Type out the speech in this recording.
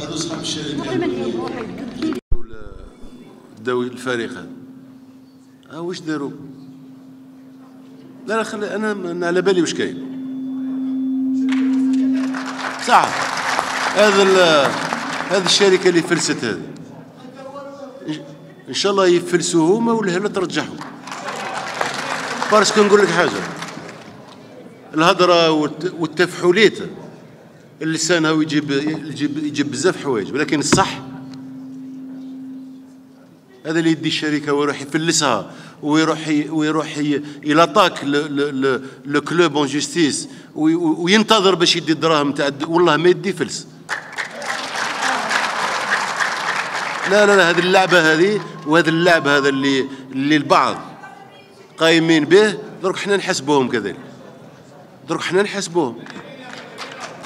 هذو اصحاب الشركة. داوي الفريق. هذا ها واش داروا؟ لا لا خلي أنا على بالي واش كاين. صح. هذا هذه الشركة اللي فلست هذه. إن شاء الله يفلسوا هما ولا لا ترجعهم باسكو نقول لك حاجة. الهضرة والت- والتفحوليت. اللسان هو يجيب يجيب يجيب بزاف حوايج ولكن الصح هذا اللي يدي الشركة ويروح يفلسها ويروح ويروح يلاطاك لو كلوب اون جوستيس وي- وينتظر باش يدي الدراهم تاع والله ما يدي فلس. لا لا لا هذه اللعبة هذه وهذا اللعب هذا اللي اللي البعض قايمين به درك حنا نحسبوهم كذلك. درك حنا نحسبوهم.